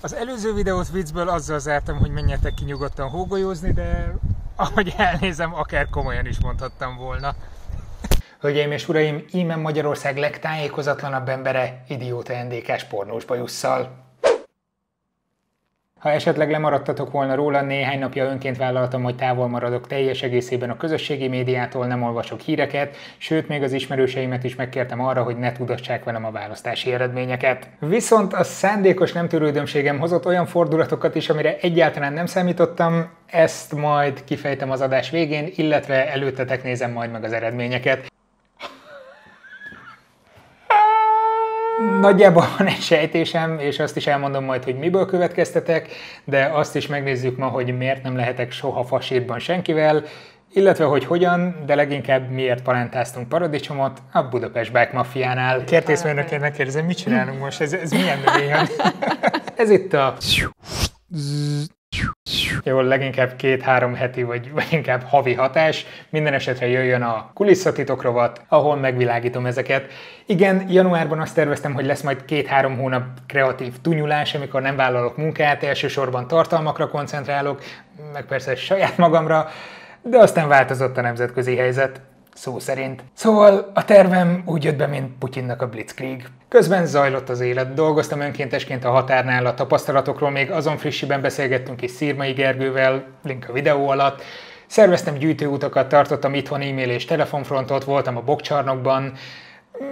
Az előző videót viccből azzal zártam, hogy menjetek ki nyugodtan hógolyózni, de ahogy elnézem, akár komolyan is mondhattam volna. Hölgyeim és uraim, íme Magyarország legtájékozatlanabb embere, idióta NDK-s pornós bajusszal. Ha esetleg lemaradtatok volna róla, néhány napja önként vállaltam, hogy távol maradok teljes egészében a közösségi médiától, nem olvasok híreket, sőt, még az ismerőseimet is megkértem arra, hogy ne tudassák velem a választási eredményeket. Viszont a szándékos nem törődömségem hozott olyan fordulatokat is, amire egyáltalán nem számítottam, ezt majd kifejtem az adás végén, illetve előttetek nézem majd meg az eredményeket. Nagyjából van egy sejtésem, és azt is elmondom majd, hogy miből következtetek, de azt is megnézzük ma, hogy miért nem lehetek soha fasírban senkivel, illetve hogy hogyan, de leginkább miért palántáztunk paradicsomot a Budapest Bike Mafiánál. Kertészmérnökért megkérdezem, mit csinálunk most? Ez, ez milyen növény? ez itt a jó, leginkább két-három heti, vagy, vagy inkább havi hatás. Minden esetre jöjjön a kulisszatitok rovat, ahol megvilágítom ezeket. Igen, januárban azt terveztem, hogy lesz majd két-három hónap kreatív tunyulás, amikor nem vállalok munkát, elsősorban tartalmakra koncentrálok, meg persze saját magamra, de aztán változott a nemzetközi helyzet szó szerint. Szóval a tervem úgy jött be, mint Putyinnak a Blitzkrieg. Közben zajlott az élet, dolgoztam önkéntesként a határnál, a tapasztalatokról még azon frissiben beszélgettünk is Szirmai Gergővel, link a videó alatt, Szerveztem gyűjtőutakat, tartottam itthon e-mail és telefonfrontot, voltam a bokcsarnokban,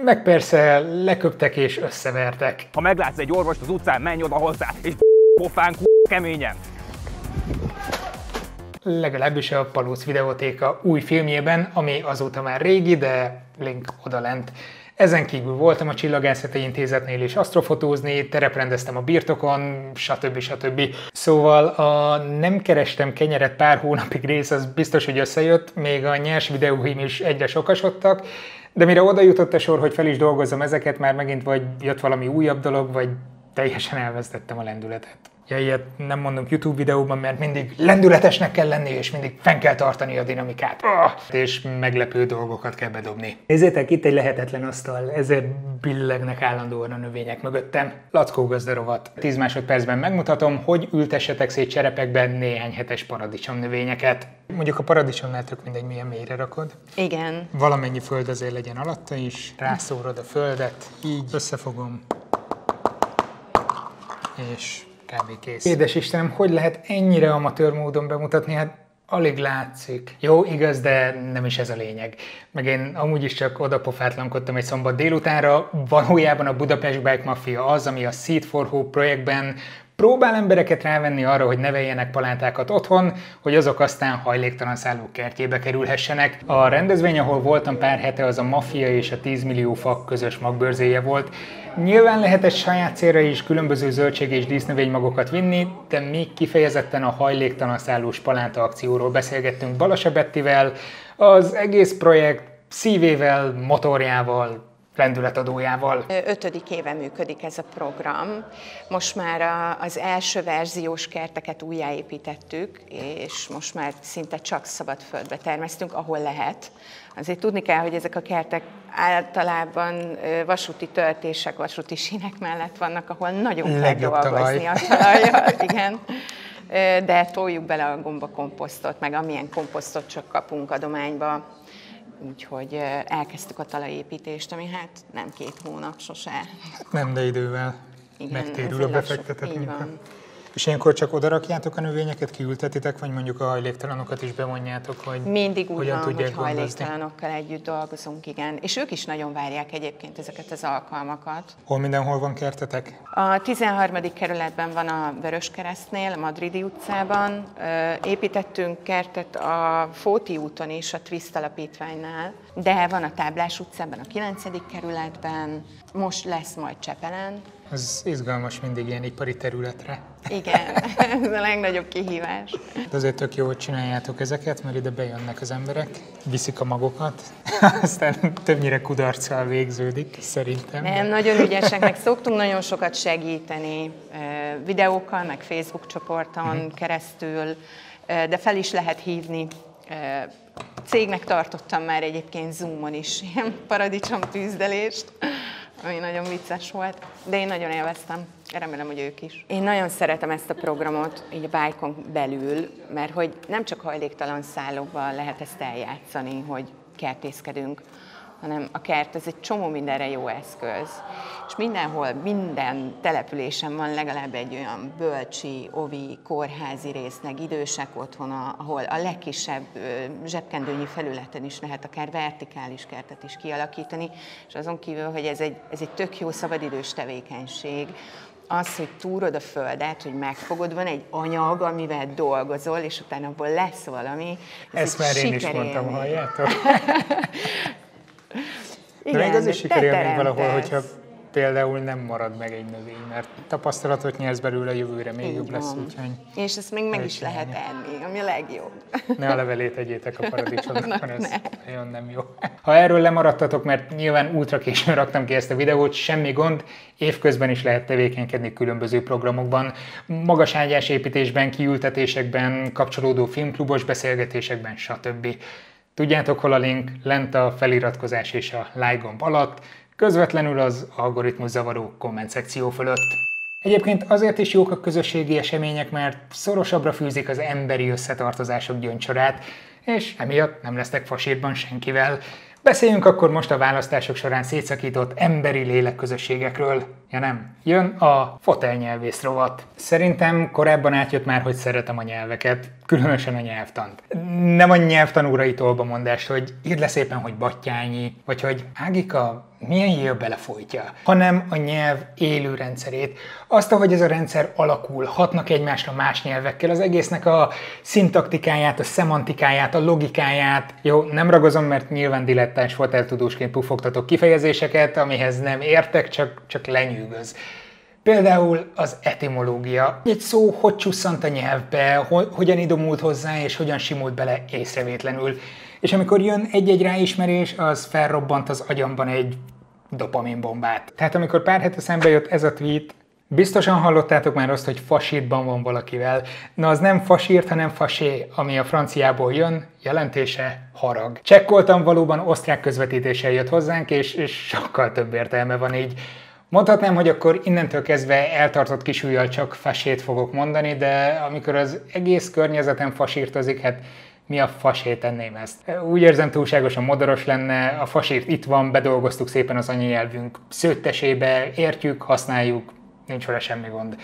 meg persze leköptek és összevertek. Ha meglátsz egy orvost az utcán, menj oda hozzá, és pofán keményen legalábbis a Palóc videótéka új filmjében, ami azóta már régi, de link odalent. Ezen kívül voltam a Csillagászati Intézetnél is asztrofotózni, tereprendeztem a birtokon, stb. stb. Szóval a nem kerestem kenyeret pár hónapig rész, az biztos, hogy összejött, még a nyers videóim is egyre sokasodtak, de mire oda jutott a sor, hogy fel is dolgozzam ezeket, már megint vagy jött valami újabb dolog, vagy teljesen elvesztettem a lendületet. Ja, ilyet nem mondunk YouTube videóban, mert mindig lendületesnek kell lenni, és mindig fenn kell tartani a dinamikát. Oh! És meglepő dolgokat kell bedobni. Nézzétek, itt egy lehetetlen asztal, ezért billegnek állandóan a növények mögöttem. Lackó gazdarovat. 10 másodpercben megmutatom, hogy ültessetek szét cserepekben néhány hetes paradicsom növényeket. Mondjuk a paradicsomnál tök mindegy, milyen mélyre rakod. Igen. Valamennyi föld azért legyen alatta is. Rászórod a földet, így összefogom. És kb. kész. Édes Istenem, hogy lehet ennyire amatőr módon bemutatni? Hát alig látszik. Jó, igaz, de nem is ez a lényeg. Meg én amúgy is csak odapofátlankodtam egy szombat délutánra. Valójában a Budapest Bike Mafia az, ami a Seed for Hope projektben Próbál embereket rávenni arra, hogy neveljenek palántákat otthon, hogy azok aztán hajléktalan szállók kertjébe kerülhessenek. A rendezvény, ahol voltam pár hete, az a Mafia és a 10 millió fak közös magbőrzéje volt. Nyilván lehetett saját célra is különböző zöldség és dísznövénymagokat vinni, de mi kifejezetten a hajléktalan szállós palánta akcióról beszélgettünk Balasa Bettivel, az egész projekt szívével, motorjával, lendületadójával. Ötödik éve működik ez a program. Most már az első verziós kerteket újjáépítettük, és most már szinte csak szabad földbe termesztünk, ahol lehet. Azért tudni kell, hogy ezek a kertek általában vasúti töltések, vasúti sínek mellett vannak, ahol nagyon kell dolgozni a talajjal. Igen de toljuk bele a gombakomposztot, meg amilyen komposztot csak kapunk adományba, úgyhogy elkezdtük a talajépítést, ami hát nem két hónap sose. Nem, de idővel Igen, megtérül a befektetett munka. És ilyenkor csak oda rakjátok a növényeket, kiültetitek, vagy mondjuk a hajléktalanokat is bevonjátok, hogy Mindig úgy van, hogy hajléktalanokkal együtt dolgozunk, igen. És ők is nagyon várják egyébként ezeket az alkalmakat. Hol mindenhol van kertetek? A 13. kerületben van a Vöröskeresztnél, a Madridi utcában. Építettünk kertet a Fóti úton is, a Twist alapítványnál, de van a Táblás utcában, a 9. kerületben, most lesz majd Csepelen, az izgalmas mindig ilyen ipari területre. Igen, ez a legnagyobb kihívás. De azért tök jó, hogy csináljátok ezeket, mert ide bejönnek az emberek, viszik a magokat, aztán többnyire kudarccal végződik, szerintem. Nem, nagyon ügyeseknek szoktunk nagyon sokat segíteni videókkal, meg Facebook csoporton uh-huh. keresztül, de fel is lehet hívni cégnek tartottam már egyébként Zoomon is ilyen paradicsom tűzdelést, ami nagyon vicces volt, de én nagyon élveztem. Remélem, hogy ők is. Én nagyon szeretem ezt a programot, így a bájkon belül, mert hogy nem csak hajléktalan szállókban lehet ezt eljátszani, hogy kertészkedünk, hanem a kert ez egy csomó mindenre jó eszköz. És mindenhol, minden településen van legalább egy olyan bölcsi, ovi, kórházi résznek, idősek otthona, ahol a legkisebb zsebkendőnyi felületen is lehet akár vertikális kertet is kialakítani, és azon kívül, hogy ez egy, ez egy tök jó szabadidős tevékenység, az, hogy túrod a földet, hogy megfogod, van egy anyag, amivel dolgozol, és utána abból lesz valami. Ez Ezt már én is mondtam, halljátok? Igen, De még az is sikerélmény valahol, hogyha például nem marad meg egy növény, mert tapasztalatot nyersz belőle, jövőre még Így jobb van. lesz. Úgyhogy és ezt még meg is lehet enni, ami a legjobb. Ne a levelét egyétek a paradicsomnak, mert ez ne. nagyon nem jó. Ha erről lemaradtatok, mert nyilván ultra későn raktam ki ezt a videót, semmi gond, évközben is lehet tevékenykedni különböző programokban, magas ágyás építésben, kiültetésekben, kapcsolódó filmklubos beszélgetésekben, stb. Tudjátok, hol a link? Lent a feliratkozás és a like gomb alatt, közvetlenül az algoritmus zavaró komment szekció fölött. Egyébként azért is jók a közösségi események, mert szorosabbra fűzik az emberi összetartozások gyöngycsorát, és emiatt nem lesznek fasírban senkivel. Beszéljünk akkor most a választások során szétszakított emberi lélekközösségekről. Ja nem, jön a fotelnyelvész rovat. Szerintem korábban átjött már, hogy szeretem a nyelveket, különösen a nyelvtant. Nem a nyelvtanúrai mondást, hogy írd le szépen, hogy Battyányi, vagy hogy Ágika, milyen jól belefolytja, hanem a nyelv élő rendszerét. Azt, ahogy ez a rendszer alakul, hatnak egymásra más nyelvekkel, az egésznek a szintaktikáját, a szemantikáját, a logikáját. Jó, nem ragozom, mert nyilván dilettáns volt eltudósként pufogtatok kifejezéseket, amihez nem értek, csak, csak lenyűgöz. Például az etimológia. Egy szó hogy csusszant a nyelvbe, hogyan idomult hozzá, és hogyan simult bele észrevétlenül. És amikor jön egy-egy ráismerés, az felrobbant az agyamban egy dopaminbombát. Tehát amikor pár hete szembe jött ez a tweet, Biztosan hallottátok már azt, hogy fasírtban van valakivel. Na az nem fasírt, hanem fasé, ami a franciából jön, jelentése harag. Csekkoltam, valóban osztrák közvetítéssel jött hozzánk, és, és sokkal több értelme van így. Mondhatnám, hogy akkor innentől kezdve eltartott kisújjal csak fasét fogok mondani, de amikor az egész környezetem fasírtozik, hát mi a fasé tenném ezt? Úgy érzem túlságosan modoros lenne, a fasírt itt van, bedolgoztuk szépen az anyanyelvünk szőttesébe, értjük, használjuk, nincs vele semmi gond.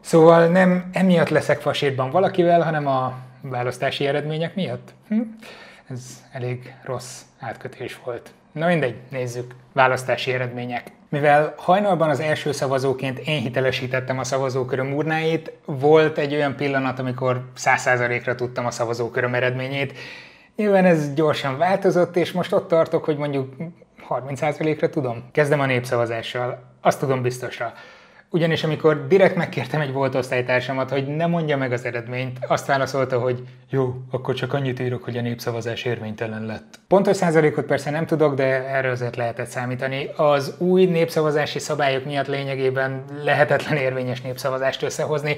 Szóval nem emiatt leszek fasírban valakivel, hanem a választási eredmények miatt. Hm? Ez elég rossz átkötés volt. Na mindegy, nézzük. Választási eredmények. Mivel hajnalban az első szavazóként én hitelesítettem a szavazóköröm urnáit, volt egy olyan pillanat, amikor 100%-ra tudtam a szavazóköröm eredményét. Nyilván ez gyorsan változott, és most ott tartok, hogy mondjuk 30%-ra tudom. Kezdem a népszavazással. Azt tudom biztosra. Ugyanis amikor direkt megkértem egy volt osztálytársamat, hogy ne mondja meg az eredményt, azt válaszolta, hogy jó, akkor csak annyit írok, hogy a népszavazás érvénytelen lett. Pontos százalékot persze nem tudok, de erre azért lehetett számítani. Az új népszavazási szabályok miatt lényegében lehetetlen érvényes népszavazást összehozni,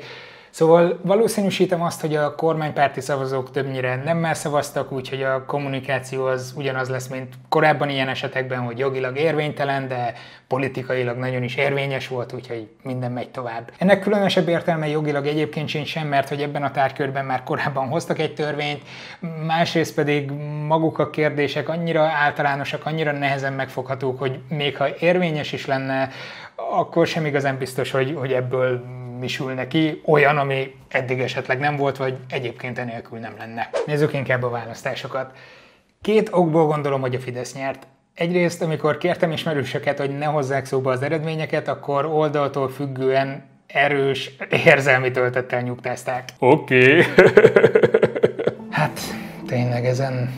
Szóval valószínűsítem azt, hogy a kormánypárti szavazók többnyire nem szavaztak, úgyhogy a kommunikáció az ugyanaz lesz, mint korábban ilyen esetekben, hogy jogilag érvénytelen, de politikailag nagyon is érvényes volt, úgyhogy minden megy tovább. Ennek különösebb értelme jogilag egyébként sincs sem, mert hogy ebben a tárkörben már korábban hoztak egy törvényt, másrészt pedig maguk a kérdések annyira általánosak, annyira nehezen megfoghatók, hogy még ha érvényes is lenne, akkor sem igazán biztos, hogy, hogy ebből mi sül neki, olyan, ami eddig esetleg nem volt, vagy egyébként enélkül nem lenne. Nézzük inkább a választásokat. Két okból gondolom, hogy a Fidesz nyert. Egyrészt, amikor kértem ismerősöket, hogy ne hozzák szóba az eredményeket, akkor oldaltól függően erős érzelmi töltettel nyugtázták. Oké. Okay. hát, tényleg ezen,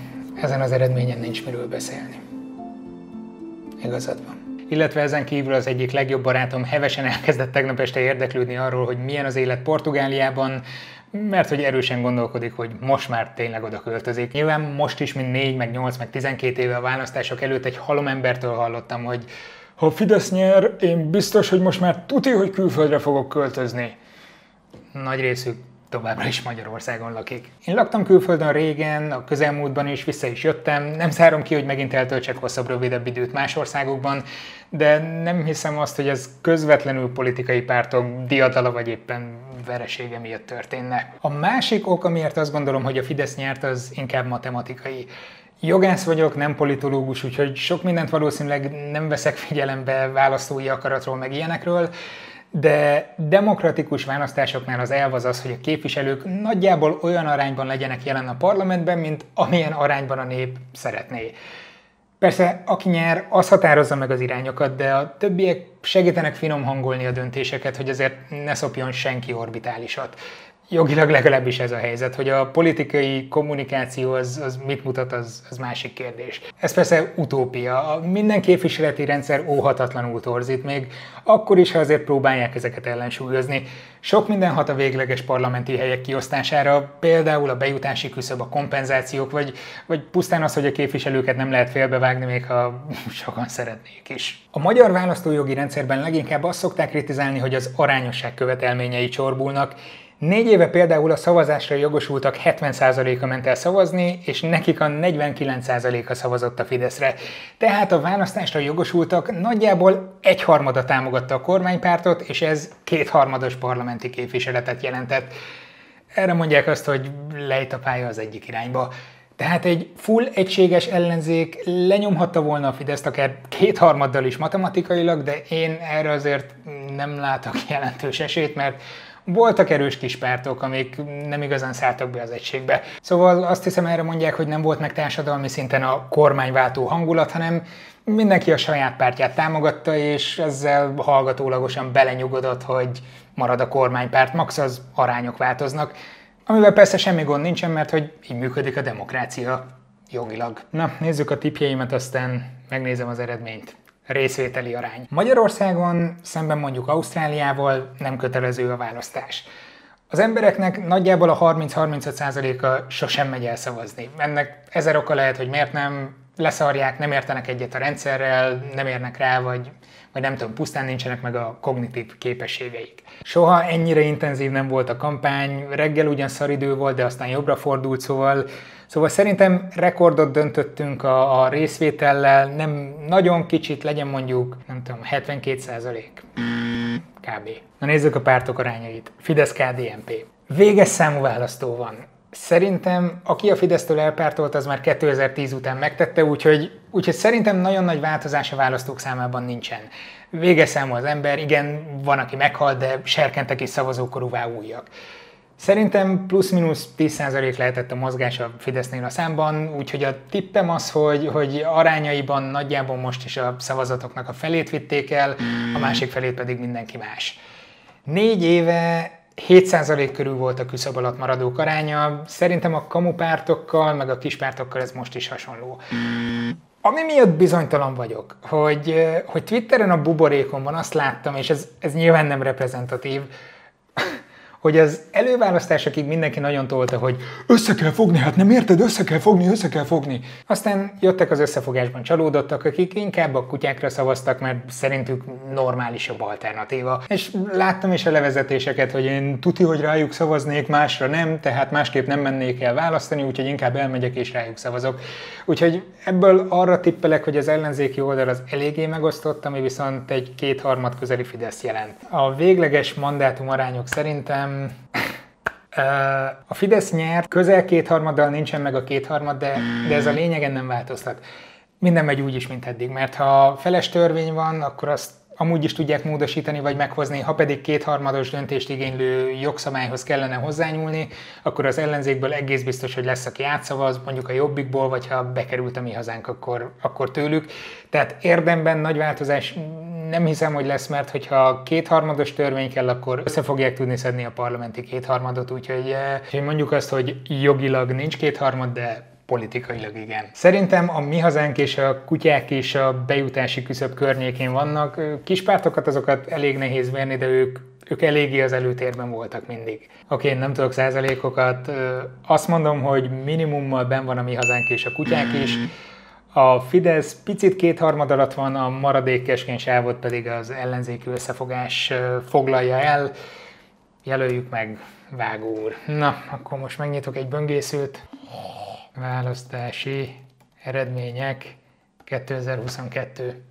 ezen az eredményen nincs miről beszélni. Igazad van illetve ezen kívül az egyik legjobb barátom hevesen elkezdett tegnap este érdeklődni arról, hogy milyen az élet Portugáliában, mert hogy erősen gondolkodik, hogy most már tényleg oda költözik. Nyilván most is, mint 4, meg 8, meg 12 éve a választások előtt egy halom embertől hallottam, hogy ha Fidesz nyer, én biztos, hogy most már tuti, hogy külföldre fogok költözni. Nagy részük továbbra is Magyarországon lakik. Én laktam külföldön régen, a közelmúltban is, vissza is jöttem, nem szárom ki, hogy megint eltöltsek hosszabb, rövidebb időt más országokban, de nem hiszem azt, hogy ez közvetlenül politikai pártok diadala vagy éppen veresége miatt történne. A másik ok, amiért azt gondolom, hogy a Fidesz nyert, az inkább matematikai. Jogász vagyok, nem politológus, úgyhogy sok mindent valószínűleg nem veszek figyelembe választói akaratról, meg ilyenekről, de demokratikus választásoknál az elv az az, hogy a képviselők nagyjából olyan arányban legyenek jelen a parlamentben, mint amilyen arányban a nép szeretné. Persze, aki nyer, az határozza meg az irányokat, de a többiek segítenek finom hangolni a döntéseket, hogy azért ne szopjon senki orbitálisat jogilag legalábbis ez a helyzet, hogy a politikai kommunikáció az, az mit mutat, az, az másik kérdés. Ez persze utópia. A minden képviseleti rendszer óhatatlanul torzít még, akkor is, ha azért próbálják ezeket ellensúlyozni. Sok minden hat a végleges parlamenti helyek kiosztására, például a bejutási küszöb, a kompenzációk, vagy, vagy pusztán az, hogy a képviselőket nem lehet félbevágni, még ha sokan szeretnék is. A magyar választójogi rendszerben leginkább azt szokták kritizálni, hogy az arányosság követelményei csorbulnak, Négy éve például a szavazásra jogosultak 70%-a ment el szavazni, és nekik a 49%-a szavazott a Fideszre. Tehát a választásra jogosultak nagyjából egyharmada támogatta a kormánypártot, és ez kétharmados parlamenti képviseletet jelentett. Erre mondják azt, hogy lejt a pálya az egyik irányba. Tehát egy full egységes ellenzék lenyomhatta volna a Fideszt akár kétharmaddal is matematikailag, de én erre azért nem látok jelentős esélyt, mert voltak erős kis pártok, amik nem igazán szálltak be az egységbe. Szóval azt hiszem erre mondják, hogy nem volt meg társadalmi szinten a kormányváltó hangulat, hanem mindenki a saját pártját támogatta, és ezzel hallgatólagosan belenyugodott, hogy marad a kormánypárt, max az arányok változnak, amivel persze semmi gond nincsen, mert hogy így működik a demokrácia jogilag. Na, nézzük a tipjeimet, aztán megnézem az eredményt részvételi arány. Magyarországon szemben mondjuk Ausztráliával nem kötelező a választás. Az embereknek nagyjából a 30-35%-a sosem megy el szavazni. Ennek ezer oka lehet, hogy miért nem leszarják, nem értenek egyet a rendszerrel, nem érnek rá, vagy, vagy nem tudom, pusztán nincsenek meg a kognitív képességeik. Soha ennyire intenzív nem volt a kampány, reggel ugyan szaridő volt, de aztán jobbra fordult, szóval Szóval szerintem rekordot döntöttünk a, a részvétellel, nem nagyon kicsit, legyen mondjuk, nem tudom, 72 százalék. Kb. Na nézzük a pártok arányait. Fidesz KDNP. Véges számú választó van. Szerintem, aki a Fidesztől elpártolt, az már 2010 után megtette, úgyhogy, úgyhogy szerintem nagyon nagy változás a választók számában nincsen. Véges számú az ember, igen, van, aki meghalt, de serkentek is szavazókorúvá újak. Szerintem plusz-minusz 10% lehetett a mozgás a Fidesznél a számban, úgyhogy a tippem az, hogy, hogy arányaiban nagyjából most is a szavazatoknak a felét vitték el, a másik felét pedig mindenki más. Négy éve 7% körül volt a küszöb alatt maradók aránya, szerintem a kamupártokkal, meg a kispártokkal ez most is hasonló. Ami miatt bizonytalan vagyok, hogy, hogy Twitteren a buborékomban azt láttam, és ez, ez nyilván nem reprezentatív, hogy az előválasztásokig mindenki nagyon tolta, hogy össze kell fogni, hát nem érted, össze kell fogni, össze kell fogni. Aztán jöttek az összefogásban csalódottak, akik inkább a kutyákra szavaztak, mert szerintük normálisabb alternatíva. És láttam is a levezetéseket, hogy én tuti, hogy rájuk szavaznék, másra nem, tehát másképp nem mennék el választani, úgyhogy inkább elmegyek és rájuk szavazok. Úgyhogy ebből arra tippelek, hogy az ellenzéki oldal az eléggé megosztott, ami viszont egy kétharmad közeli Fidesz jelent. A végleges mandátum arányok szerintem a Fidesz nyert, közel kétharmaddal nincsen meg a kétharmad, de, de ez a lényegen nem változtat. Minden megy úgy is, mint eddig, mert ha feles törvény van, akkor azt amúgy is tudják módosítani vagy meghozni, ha pedig kétharmados döntést igénylő jogszabályhoz kellene hozzányúlni, akkor az ellenzékből egész biztos, hogy lesz, aki átszavaz, mondjuk a jobbikból, vagy ha bekerült a mi hazánk, akkor, akkor tőlük. Tehát érdemben nagy változás nem hiszem, hogy lesz, mert hogyha kétharmados törvény kell, akkor össze fogják tudni szedni a parlamenti kétharmadot, úgyhogy eh, mondjuk azt, hogy jogilag nincs kétharmad, de politikailag igen. Szerintem a mi hazánk és a kutyák is a bejutási küszöb környékén vannak. Kispártokat azokat elég nehéz verni, de ők ők eléggé az előtérben voltak mindig. Oké, én nem tudok százalékokat, azt mondom, hogy minimummal ben van a mi hazánk és a kutyák is. A Fidesz picit kétharmad alatt van, a maradék keskeny sávot pedig az ellenzéki összefogás foglalja el. Jelöljük meg, vágó úr. Na, akkor most megnyitok egy böngészőt. Választási eredmények 2022.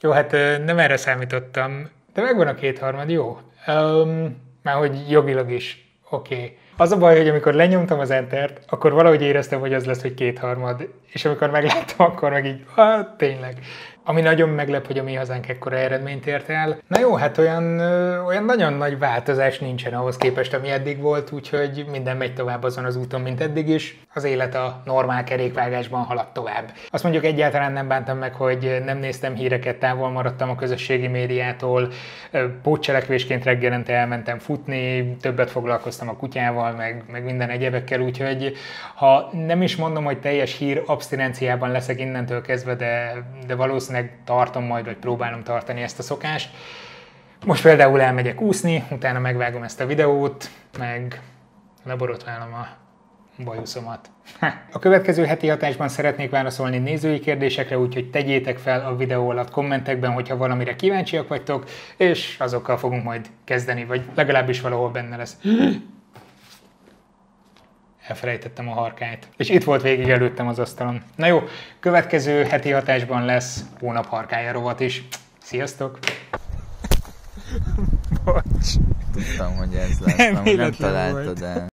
Jó, hát nem erre számítottam, de megvan a kétharmad, jó. Um, már hogy jogilag is oké. Okay. Az a baj, hogy amikor lenyomtam az entert, akkor valahogy éreztem, hogy az lesz, hogy kétharmad. És amikor megláttam, akkor meg így, ah, tényleg. Ami nagyon meglep, hogy a mi hazánk ekkora eredményt ért el. Na jó, hát olyan, olyan nagyon nagy változás nincsen ahhoz képest, ami eddig volt, úgyhogy minden megy tovább azon az úton, mint eddig is. Az élet a normál kerékvágásban halad tovább. Azt mondjuk egyáltalán nem bántam meg, hogy nem néztem híreket, távol maradtam a közösségi médiától, pótcselekvésként reggelente elmentem futni, többet foglalkoztam a kutyával, meg, meg minden egyebekkel, úgyhogy ha nem is mondom, hogy teljes hír abstinenciában leszek innentől kezdve, de, de valószínűleg valószínűleg tartom majd, vagy próbálom tartani ezt a szokást. Most például elmegyek úszni, utána megvágom ezt a videót, meg leborotválom a bajuszomat. A következő heti hatásban szeretnék válaszolni nézői kérdésekre, úgyhogy tegyétek fel a videó alatt kommentekben, hogyha valamire kíváncsiak vagytok, és azokkal fogunk majd kezdeni, vagy legalábbis valahol benne lesz. Elfelejtettem a harkányt. És itt volt végig előttem az asztalon. Na jó, következő heti hatásban lesz hónap harkája rovat is. Sziasztok! Bocs. Tudtam, hogy ez lesz, nem, nem találtad el.